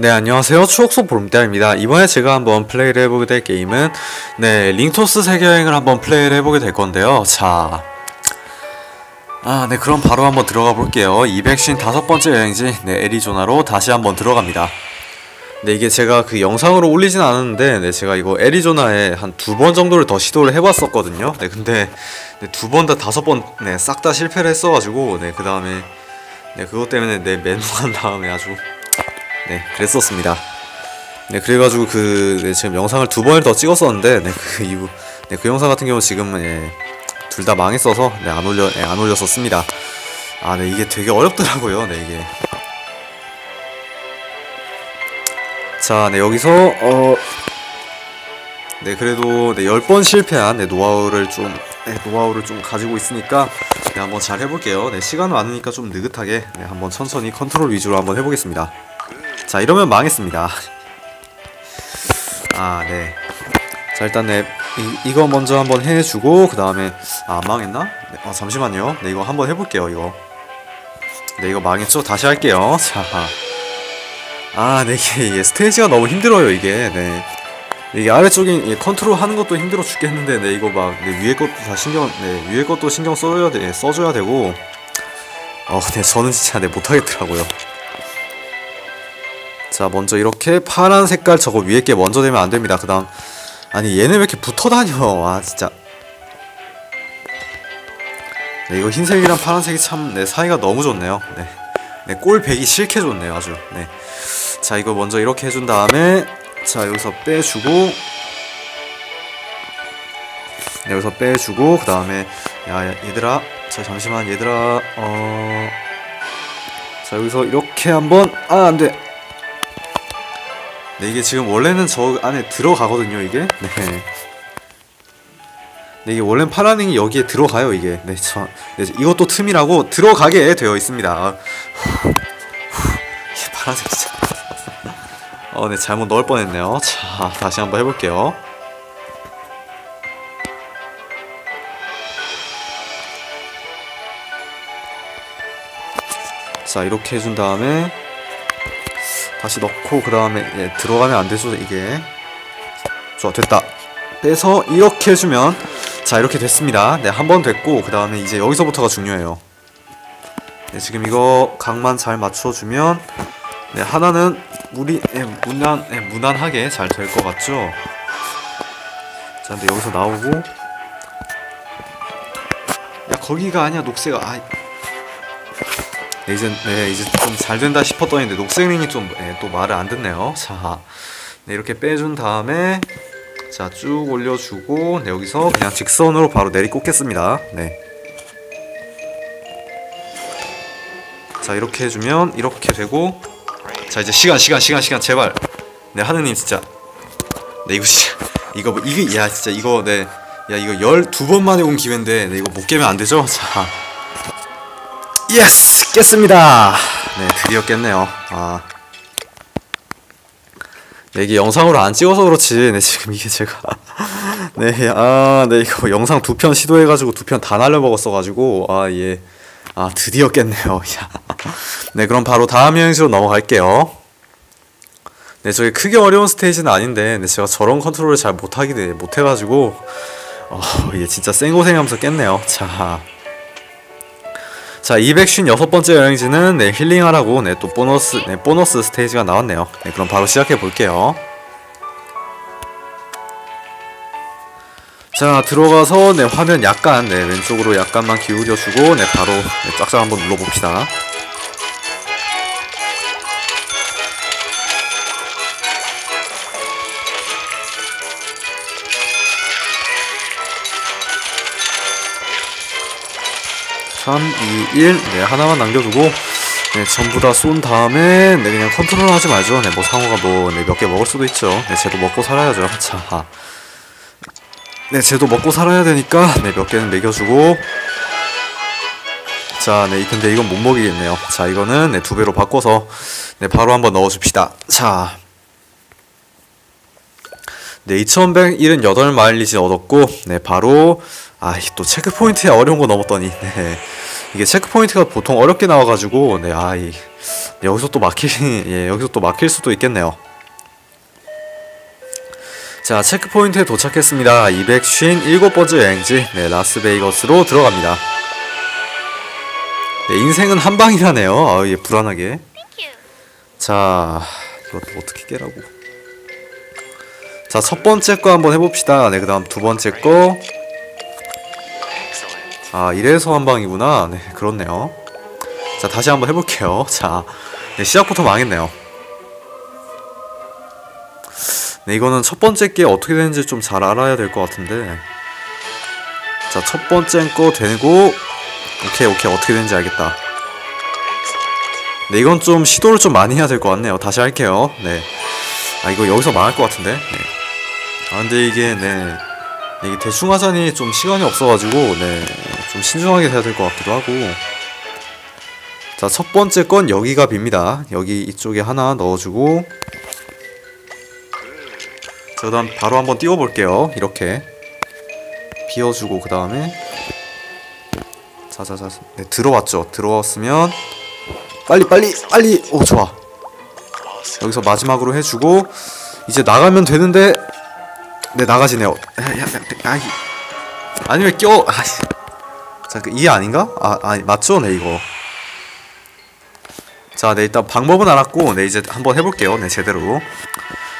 네 안녕하세요 추억 속 보름달입니다 이번에 제가 한번 플레이를 해보게 될 게임은 네 링토스 세계여행을 한번 플레이를 해보게 될 건데요 자 아, 네, 그럼 바로 한번 들어가 볼게요. 255번째 여행지, 네, 애리조나로 다시 한번 들어갑니다. 네, 이게 제가 그 영상으로 올리진 않았는데, 네, 제가 이거 애리조나에 한 두 번 정도를 더 시도를 해봤었거든요. 네, 근데, 네, 두번 다 다섯 번, 네, 싹 다 실패를 했어가지고, 네, 그 다음에, 네, 그것 때문에 네, 멘붕한 다음에 아주, 네, 그랬었습니다. 네, 그래가지고 그, 네, 지금 영상을 두 번을 더 찍었었는데, 네, 그 이후, 네, 그 영상 같은 경우 지금은, 예, 둘 다 망했어서, 네, 안 올려, 네, 안 올렸었습니다. 아, 네, 이게 되게 어렵더라고요, 네, 이게. 자, 네, 여기서, 어, 네, 그래도, 네, 10번 실패한, 네, 노하우를 좀, 네, 노하우를 좀 가지고 있으니까, 네, 한번 잘 해볼게요. 네, 시간 많으니까 좀 느긋하게, 네, 한번 천천히 컨트롤 위주로 한번 해보겠습니다. 자, 이러면 망했습니다. 아, 네. 자, 일단, 네, 이, 이거 먼저 한번 해주고, 그 다음에, 아, 안 망했나? 네, 어, 잠시만요. 네, 이거 한번 해볼게요, 이거. 네, 이거 망했죠? 다시 할게요. 자. 아, 네, 이게, 이게 스테이지가 너무 힘들어요, 이게. 네. 이게 아래쪽에 이 컨트롤 하는 것도 힘들어 죽겠는데, 네, 이거 막, 네, 위에 것도 다 신경, 네, 위에 것도 신경 써줘야 돼, 써줘야 되고, 어, 네, 저는 진짜, 네, 못하겠더라고요. 자, 먼저 이렇게 파란 색깔 저거 위에 게 먼저 되면 안 됩니다. 그 다음, 아니, 얘는 왜 이렇게 붙어 다녀? 아, 진짜. 네, 이거 흰색이랑 파란색이 참, 네, 사이가 너무 좋네요. 네. 네, 꼴배기 싫게 좋네요, 아주. 네. 자, 이거 먼저 이렇게 해준 다음에, 자, 여기서 빼주고, 네, 여기서 빼주고, 그 다음에, 야, 야, 얘들아, 자, 잠시만, 얘들아, 어, 자, 여기서 이렇게 한번, 아, 안 돼. 네, 이게 지금 원래는 저 안에 들어가거든요, 이게. 네. 네, 이게 원래는 파란색이 여기에 들어가요, 이게. 네, 저, 네, 이것도 틈이라고 들어가게 되어 있습니다. 아, 후, 후, 이 파란색 진짜. 어, 네, 잘못 넣을 뻔했네요. 자, 다시 한번 해볼게요. 자, 이렇게 해준 다음에 다시 넣고 그 다음에 예, 들어가면 안 되죠 이게. 좋아 됐다. 빼서 이렇게 해주면 자 이렇게 됐습니다. 네 한 번 됐고 그 다음에 이제 여기서부터가 중요해요. 네 지금 이거 각만 잘 맞춰주면 네 하나는 무리 예, 무난 예, 무난하게 잘 될 것 같죠? 자 근데 여기서 나오고. 야 거기가 아니야 녹색아 아 네, 이제 네 이제 좀 잘 된다 싶었더니 네, 녹색링이 좀또 말을 안 듣네요. 자, 네 이렇게 빼준 다음에 자 쭉 올려주고 네 여기서 그냥 직선으로 바로 내리 꽂겠습니다. 네. 자 이렇게 해주면 이렇게 되고 자 이제 시간 시간 시간 시간 제발 네 하느님 진짜 네 이거 진짜 이거 뭐 이게 야 진짜 이거 네 야 이거 12번 만에 온 기회인데 네 이거 못 깨면 안 되죠? 자 yes! 깼습니다! 네, 드디어 깼네요. 아. 네, 이게 영상으로 안 찍어서 그렇지. 네, 지금 이게 제가. 네, 아, 네, 이거 영상 두 편 시도해가지고 두 편 다 날려먹었어가지고, 아, 예. 아, 드디어 깼네요. 야. 네, 그럼 바로 다음 여행지로 넘어갈게요. 네, 저게 크게 어려운 스테이지는 아닌데, 네, 제가 저런 컨트롤을 잘 못하기, 네, 못해가지고, 어, 예, 진짜 생고생하면서 깼네요. 자. 자, 256번째 여행지는 네, 힐링하라고 네, 또 보너스 네, 보너스 스테이지가 나왔네요. 네, 그럼 바로 시작해 볼게요. 자, 들어가서 네, 화면 약간 네, 왼쪽으로 약간만 기울여 주고 네, 바로 네, 쫙쫙 한번 눌러 봅시다. 삼, 이, 일, 네, 하나만 남겨두고, 네, 전부 다 쏜 다음에, 네, 그냥 컨트롤 하지 말죠. 네, 뭐 상호가 뭐, 네, 몇 개 먹을 수도 있죠. 네, 쟤도 먹고 살아야죠. 자. 네, 쟤도 먹고 살아야 되니까, 네, 몇 개는 먹여주고, 자, 네, 근데 이건 못 먹이겠네요. 자, 이거는, 네, 두 배로 바꿔서, 네, 바로 한번 넣어줍시다. 자. 네, 2178마일리지 얻었고, 네, 바로, 아, 또 체크포인트에 어려운 거 넘었더니, 네. 이게 체크포인트가 보통 어렵게 나와가지고 네, 아, 이, 여기서 또 막힐, 예, 여기서 또 막힐 수도 있겠네요. 자, 체크포인트에 도착했습니다. 257번째 여행지, 네, 라스베이거스로 들어갑니다. 네, 인생은 한 방이라네요. 아, 예, 불안하게. 자, 이것도 어떻게 깨라고. 자, 첫 번째 거 한번 해봅시다. 네, 그 다음 두 번째 거. 아, 이래서 한 방이구나. 네, 그렇네요. 자, 다시 한번 해볼게요. 자, 네, 시작부터 망했네요. 네, 이거는 첫 번째 게 어떻게 되는지 좀 잘 알아야 될 것 같은데. 자, 첫 번째 거 되고, 오케이, 오케이, 어떻게 되는지 알겠다. 네, 이건 좀 시도를 좀 많이 해야 될 것 같네요. 다시 할게요. 네. 아, 이거 여기서 망할 것 같은데. 네. 아, 근데 이게, 네. 네, 이게 대충 하자니 좀 시간이 없어가지고, 네. 좀 신중하게 해야 될 것 같기도 하고. 자, 첫 번째 건 여기가 빕니다. 여기 이쪽에 하나 넣어주고. 자, 그 다음 바로 한번 띄워볼게요. 이렇게. 비워주고, 그 다음에. 자자자. 네, 들어왔죠. 들어왔으면. 빨리, 빨리, 빨리! 오, 좋아. 여기서 마지막으로 해주고. 이제 나가면 되는데. 네, 나가지네요. 야, 야, 야, 아이. 아니, 왜 껴? 아이. 자, 그, 이해 아닌가? 아, 아니, 맞죠? 네, 이거. 자, 네, 일단 방법은 알았고, 네, 이제 한번 해볼게요. 네, 제대로.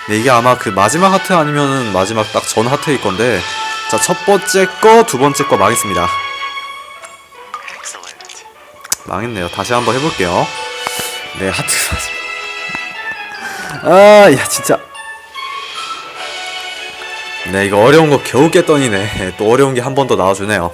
네, 이게 아마 그 마지막 하트 아니면은 마지막 딱 전 하트일 건데, 자, 첫 번째 거, 두 번째 거 망했습니다. 망했네요. 다시 한번 해볼게요. 네, 하트. 아, 야, 진짜. 네, 이거 어려운 거 겨우 깼더니네. 또 어려운 게 한 번 더 나와주네요.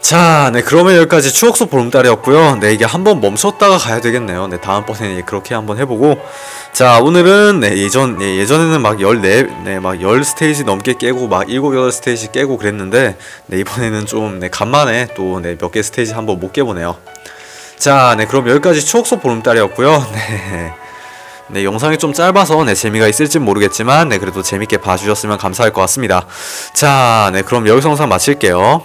자, 네, 그러면 여기까지 추억 속 보름달이었고요. 네, 이게 한번 멈췄다가 가야 되겠네요. 네, 다음번에 그렇게 한번 해보고. 자, 오늘은, 네, 예전, 네, 예전에는 막 14, 네, 막10 스테이지 넘게 깨고, 막 7, 8 스테이지 깨고 그랬는데, 네, 이번에는 좀, 네, 간만에 또, 네, 몇 개 스테이지 한번 못 깨보네요. 자, 네, 그럼 여기까지 추억 속 보름달이었고요. 네. 네, 영상이 좀 짧아서 네, 재미가 있을진 모르겠지만 네, 그래도 재밌게 봐주셨으면 감사할 것 같습니다. 자, 네, 그럼 여기서 영상 마칠게요.